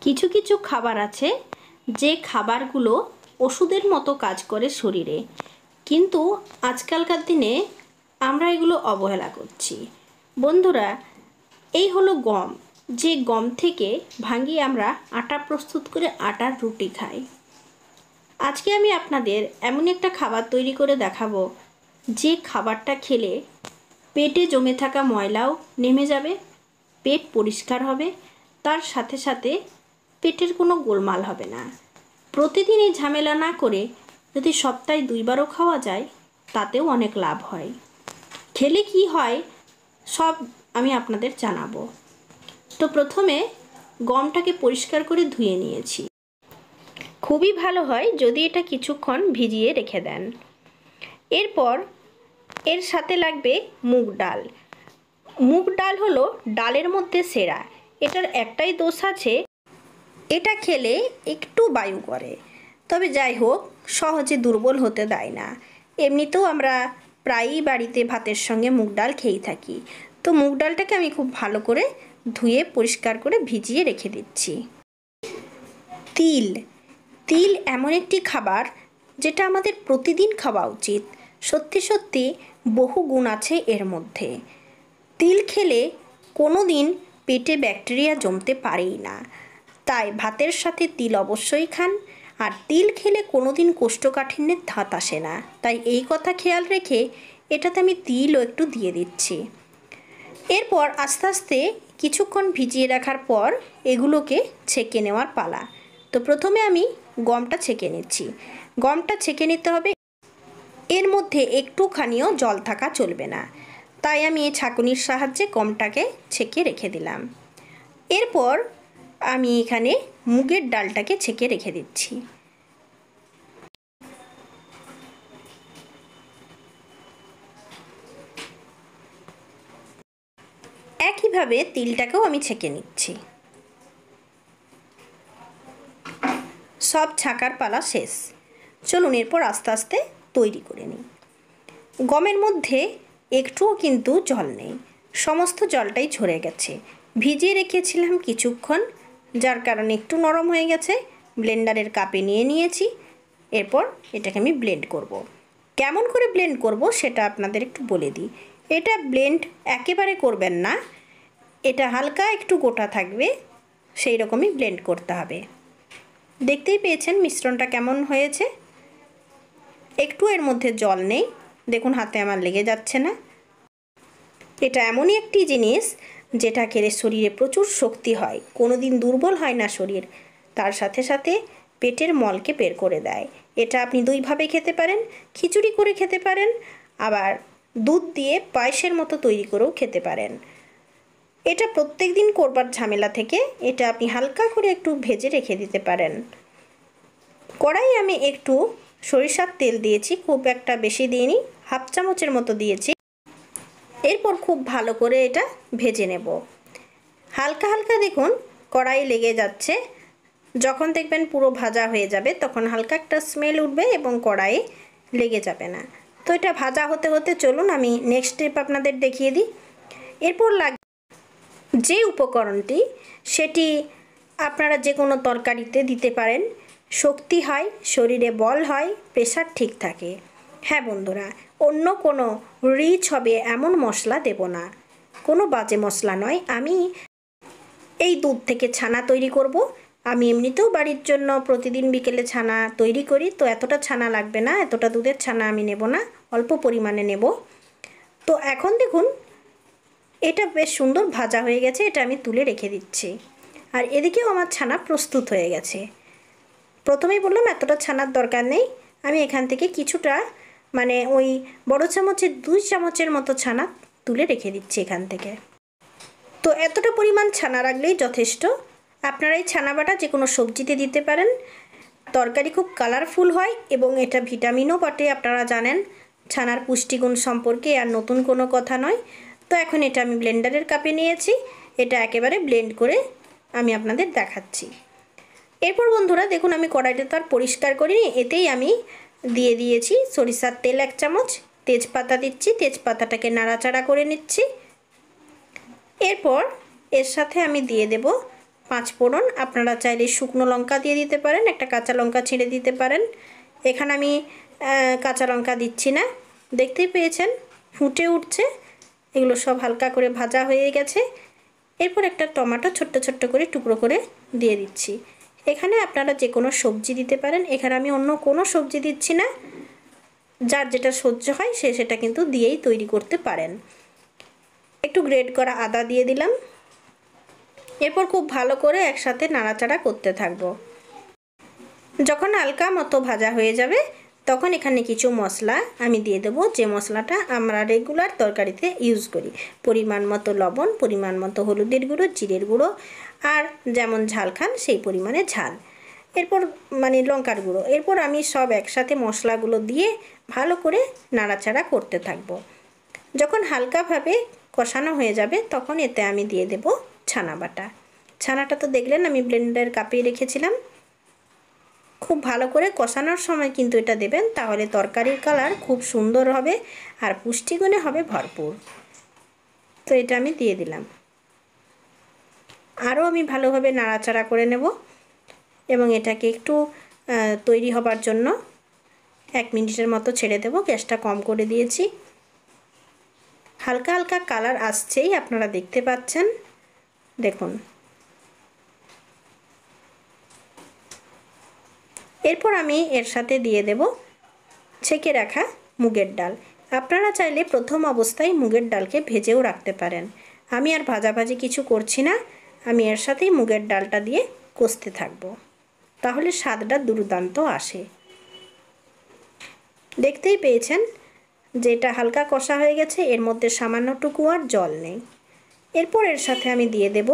কিছু কিছু খাবার আছে যে খাবারগুলো ওষুধের মতো কাজ করে শরীরে। কিন্তু আজকালকার দিনে আমরা এগুলো অবহেলা করছি। বন্ধুরা, এই হলো গম। যে গম থেকে ভাঙিয়ে আমরা আটা প্রস্তুত করে আটার রুটি খাই। আজকে আমি আপনাদের এমন একটা খাবার তৈরি করে দেখাবো, যে খাবারটা খেলে পেটে জমে থাকা ময়লাও নেমে যাবে, পেট পরিষ্কার হবে, তার সাথে সাথে পেটের কোনো গোলমাল হবে না। প্রতিদিন এই ঝামেলা না করে যদি সপ্তাহে দুইবারও খাওয়া যায়, তাতেও অনেক লাভ হয়। খেলে কি হয়, সব আমি আপনাদের জানাব। তো প্রথমে গমটাকে পরিষ্কার করে ধুয়ে নিয়েছি। খুবই ভালো হয় যদি এটা কিছুক্ষণ ভিজিয়ে রেখে দেন। এরপর এর সাথে লাগবে মুগ ডাল। মুগ ডাল হলো ডালের মধ্যে সেরা। এটার একটাই দোষ আছে এটা খেলে একটু বায়ু করে। তবে যাই হোক, সহজে দুর্বল হতে দেয় না। এমনিতেও আমরা প্রায়ই বাড়িতে ভাতের সঙ্গে মুগ ডাল খেয়েই থাকি। তো মুগ ডালটাকে আমি খুব ভালো করে ধুয়ে পরিষ্কার করে ভিজিয়ে রেখে দিচ্ছি। তিল। তিল এমন একটি খাবার যেটা আমাদের প্রতিদিন খাওয়া উচিত। সত্যি সত্যি বহু গুণ আছে এর মধ্যে। তিল খেলে কোনো দিন পেটে ব্যাকটেরিয়া জমতে পারেই না। তাই ভাতের সাথে তিল অবশ্যই খান। আর তিল খেলে কোনো দিন কোষ্ঠকাঠিন্যের ধাত আসে না। তাই এই কথা খেয়াল রেখে এটাতে আমি তিলও একটু দিয়ে দিচ্ছি। এরপর আস্তে আস্তে কিছুক্ষণ ভিজিয়ে রাখার পর এগুলোকে ছেঁকে নেওয়ার পালা। তো প্রথমে আমি গমটা ছেঁকে নিচ্ছি। গমটা ছেঁকে নিতে হবে। এর মধ্যে একটুখানিও জল থাকা চলবে না। তাই আমি এই ছাঁকুনির সাহায্যে গমটাকে ছেঁকে রেখে দিলাম। এরপর আমি এখানে মুগের ডালটাকে ছেঁকে রেখে দিচ্ছি। একইভাবে তিলটাকেও আমি ছেঁকে নিচ্ছি। সব ছাকার পালা শেষ। চলুন এরপর আস্তে আস্তে তৈরি করে নিই। গমের মধ্যে একটুও কিন্তু জল নেই। সমস্ত জলটাই ঝরে গেছে। ভিজিয়ে রেখেছিলাম কিছুক্ষণ। যার কারণে একটু নরম হয়ে গেছে। ব্লেন্ডারের কাপে নিয়ে নিয়েছি। এরপর এটাকে আমি ব্লেন্ড করব। কেমন করে ব্লেন্ড করব সেটা আপনাদের একটু বলে দিই। এটা ব্লেন্ড একেবারে করবেন না। এটা হালকা একটু গোটা থাকবে। সেই রকমই ব্লেন্ড করতে হবে। দেখতেই পেয়েছেন মিশ্রণটা কেমন হয়েছে? একটু এর মধ্যে জল নেই। দেখুন, হাতে আমার লেগে যাচ্ছে না। এটা এমনই একটি জিনিস যেটা খেলে শরীরে প্রচুর শক্তি হয় কোনো দিন দুর্বল হয় না শরীর। তার সাথে সাথে পেটের মলকে বের করে দেয়। এটা আপনি দুইভাবে খেতে পারেন, খিচুড়ি করে খেতে পারেন, আবার দুধ দিয়ে পায়েসের মতো তৈরি করেও খেতে পারেন। এটা প্রত্যেক দিন করবার ঝামেলা থেকে এটা আপনি হালকা করে একটু ভেজে রেখে দিতে পারেন। কড়াই আমি একটু সরিষার তেল দিয়েছি, খুব একটা বেশি দিইনি, হাফ চামচের মতো দিয়েছি। এরপর খুব ভালো করে এটা ভেজে নেব। হালকা হালকা দেখুন, কড়াই লেগে যাচ্ছে। যখন দেখবেন পুরো ভাজা হয়ে যাবে, তখন হালকা একটা স্মেল উঠবে এবং কড়াইয়ে লেগে যাবে না। তো এটা ভাজা হতে হতে চলুন, আমি নেক্সট স্টেপ আপনাদের দেখিয়ে দিই। এরপর লাগ যে উপকরণটি, সেটি আপনারা যে কোনো তরকারিতে দিতে পারেন। শক্তি হয়, শরীরে বল হয়, প্রেশার ঠিক থাকে। হ্যাঁ বন্ধুরা অন্য কোনো রিচ হবে এমন মশলা দেব না। কোনো বাজে মশলা নয়। আমি এই দুধ থেকে ছানা তৈরি করব। আমি এমনিতেও বাড়ির জন্য প্রতিদিন বিকেলে ছানা তৈরি করি, তো এতটা ছানা লাগবে না, এতটা দুধের ছানা আমি নেব না, অল্প পরিমাণে নেব। তো এখন দেখুন, এটা বেশ সুন্দর ভাজা হয়ে গেছে, এটা আমি তুলে রেখে দিচ্ছি। আর এদিকেও আমার ছানা প্রস্তুত হয়ে গেছে। প্রথমেই বললাম, এতটা ছানার দরকার নেই। আমি এখান থেকে কিছুটা মানে ওই বড় চামচের দুই চামচের মতো ছানা তুলে রেখে দিচ্ছি এখান থেকে। তো এতটা পরিমাণ ছানা রাখলেই যথেষ্ট। আপনারা এই ছানা বাটা যে কোনো সবজিতে দিতে পারেন। তরকারি খুব কালারফুল হয় এবং এটা ভিটামিনও বটে, আপনারা জানেন। ছানার পুষ্টিগুণ সম্পর্কে আর নতুন কোনো কথা নয়। তো এখন এটা আমি ব্লেন্ডারের কাপে নিয়েছি। এটা একেবারে ব্লেন্ড করে আমি আপনাদের দেখাচ্ছি। এরপর বন্ধুরা দেখুন আমি কড়াইটা তো আর পরিষ্কার করিনি, এতেই আমি দিয়ে দিয়েছি সরিষার তেল এক চামচ, তেজপাতা দিচ্ছি, তেজপাতাটাকে নাড়াচাড়া করে নিচ্ছি। এরপর এর সাথে আমি দিয়ে দেব পাঁচ ফোড়ন। আপনারা চাইলে শুকনো লঙ্কা দিয়ে দিতে পারেন, একটা কাঁচা লঙ্কা ছিঁড়ে দিতে পারেন। এখানে আমি কাঁচা লঙ্কা দিচ্ছি না। দেখতেই পেয়েছেন, ফুটে উঠছে। এগুলো সব হালকা করে ভাজা হয়ে গেছে। এরপর একটা টমেটো ছোট্ট ছোট্ট করে টুকরো করে দিয়ে দিচ্ছি। এখানে আপনারা যে কোনো সবজি দিতে পারেন। এখানে আমি অন্য কোনো সবজি দিচ্ছি না। যার যেটা সহ্য হয়, সে সেটা কিন্তু দিয়েই তৈরি করতে পারেন। একটু গ্রেড করা আদা দিয়ে দিলাম। এরপর খুব ভালো করে একসাথে নাড়াচাড়া করতে থাকব। যখন হালকা মতো ভাজা হয়ে যাবে, তখন এখানে কিছু মশলা আমি দিয়ে দেবো। যে মশলাটা আমরা রেগুলার তরকারিতে ইউজ করি। পরিমাণ মতো লবণ, পরিমাণ মতো হলুদের গুঁড়ো, জিরের গুঁড়ো আর যেমন ঝাল খান, সেই পরিমাণে ঝাল। এরপর মানে লঙ্কার গুঁড়ো। এরপর আমি সব একসাথে মশলাগুলো দিয়ে ভালো করে নাড়াচাড়া করতে থাকব। যখন হালকাভাবে কষানো হয়ে যাবে, তখন এতে আমি দিয়ে দেব ছানা বাটা। ছানাটা তো দেখলেন আমি ব্লেন্ডার কাপিয়ে রেখেছিলাম। খুব ভালো করে কষানোর সময় কিন্তু এটা দেবেন, তাহলে তরকারির কালার খুব সুন্দর হবে আর পুষ্টিগুণে হবে ভরপুর। তো এটা আমি দিয়ে দিলাম। আরও আমি ভালোভাবে নাড়াচাড়া করে নেব এবং এটাকে একটু তৈরি হবার জন্য এক মিনিটের মতো ছেড়ে দেব। গ্যাসটা কম করে দিয়েছি। হালকা হালকা কালার আসছেই, আপনারা দেখতে পাচ্ছেন। দেখুন। এরপর আমি এর সাথে দিয়ে দেব ছেঁকে রাখা মুগের ডাল। আপনারা চাইলে প্রথম অবস্থায় মুগের ডালকে ভেজেও রাখতে পারেন। আমি আর ভাজাভাজি কিছু করছি না। আমি এর সাথেই মুগের ডালটা দিয়ে কষতে থাকব। তাহলে স্বাদটা দুর্দান্ত আসে। দেখতেই পেয়েছেন, যেটা হালকা কষা হয়ে গেছে, এর মধ্যে সামান্যটুকু আর জল নেই। এরপর এর সাথে আমি দিয়ে দেব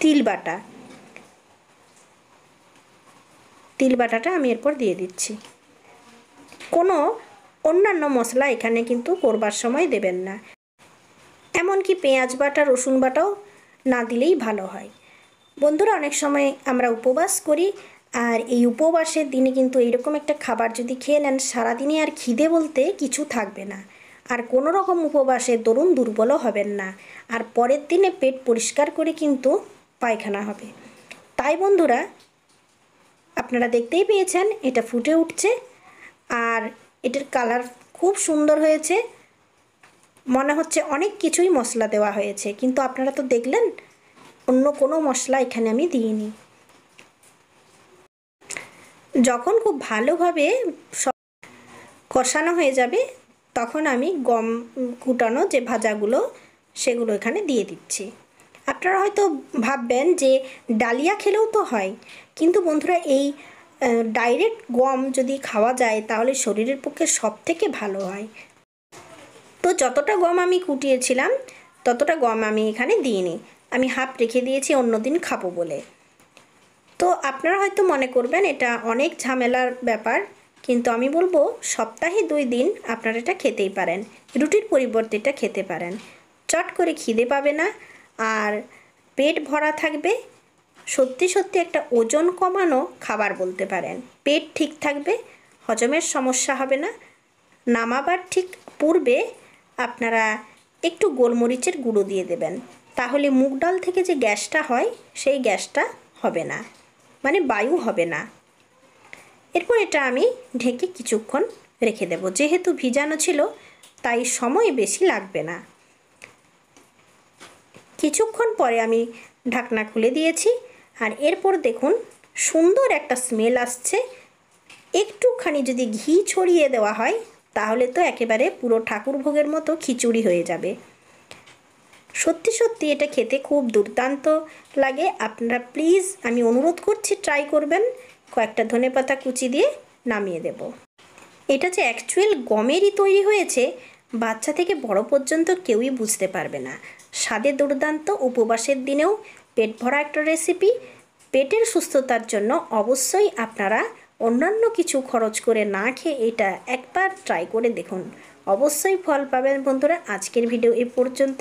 তিল বাটা। তিল বাটাটা আমি এরপর দিয়ে দিচ্ছি। কোনো অন্যান্য মশলা এখানে কিন্তু করবার সময় দেবেন না। এমনকি পেঁয়াজ বাটা, রসুন বাটাও না দিলেই ভালো হয়। বন্ধুরা, অনেক সময় আমরা উপবাস করি আর এই উপবাসের দিনে কিন্তু এইরকম একটা খাবার যদি খেয়ে নেন, সারাদিনে আর খিদে বলতে কিছু থাকবে না। আর কোনো রকম উপবাসে দরুন দুর্বলও হবেন না। আর পরের দিনে পেট পরিষ্কার করে কিন্তু পায়খানা হবে। তাই বন্ধুরা, আপনারা দেখতেই পেয়েছেন, এটা ফুটে উঠছে। আর এটার কালার খুব সুন্দর হয়েছে। মনে হচ্ছে অনেক কিছুই মশলা দেওয়া হয়েছে, কিন্তু আপনারা তো দেখলেন, অন্য কোনো মশলা এখানে আমি দিইনি। যখন খুব ভালোভাবে সব কষানো হয়ে যাবে, তখন আমি গম কুটানো যে ভাজাগুলো, সেগুলো এখানে দিয়ে দিচ্ছি। আপনারা হয়তো ভাববেন যে ডালিয়া খেলেও তো হয়, কিন্তু বন্ধুরা এই ডাইরেক্ট গম যদি খাওয়া যায়, তাহলে শরীরের পক্ষে সব থেকে ভালো হয়। তো যতটা গম আমি কুটিয়েছিলাম, ততটা গম আমি এখানে দিইনি। আমি হাফ রেখে দিয়েছি, অন্যদিন খাব বলে। তো আপনারা হয়তো মনে করবেন, এটা অনেক ঝামেলার ব্যাপার, কিন্তু আমি বলব, সপ্তাহে দুই দিন আপনারা এটা খেতেই পারেন, রুটির পরিবর্তে এটা খেতে পারেন। চট করে খিদে পাবে না, আর পেট ভরা থাকবে, সত্যি সত্যি একটা ওজন কমানো খাবার বলতে পারেন। পেট ঠিক থাকবে, হজমের সমস্যা হবে না, নামাবার ঠিক পূর্বে আপনারা একটু গোলমরিচের গুঁড়ো দিয়ে দেবেন। তাহলে মুগ ডাল থেকে যে গ্যাসটা হয়, সেই গ্যাসটা হবে না। মানে বায়ু হবে না। এরপর এটা আমি ঢেকে কিছুক্ষণ রেখে দেব। যেহেতু ভিজানো ছিল, তাই সময় বেশি লাগবে না। কিছুক্ষণ পরে আমি ঢাকনা খুলে দিয়েছি আর এরপর দেখুন, সুন্দর একটা স্মেল আসছে। একটুখানি যদি ঘি ছড়িয়ে দেওয়া হয় তাহলে তো একেবারে পুরো ঠাকুর ভোগের মতো খিচুড়ি হয়ে যাবে। সত্যি সত্যি এটা খেতে খুব দুর্দান্ত লাগে। আপনারা প্লিজ আমি অনুরোধ করছি ট্রাই করবেন। কয়েকটা ধনে পাতা কুচি দিয়ে নামিয়ে দেব। এটা যে অ্যাকচুয়াল গমেরই তৈরি হয়েছে, বাচ্চা থেকে বড় পর্যন্ত কেউই বুঝতে পারবে না। স্বাদে দুর্দান্ত, উপবাসের দিনেও পেট ভরা একটা রেসিপি পেটের সুস্থতার জন্য অবশ্যই আপনারা অন্যান্য কিছু খরচ করে না খেয়ে এটা একবার ট্রাই করে দেখুন। অবশ্যই ফল পাবেন বন্ধুরা। আজকের ভিডিও এ পর্যন্ত।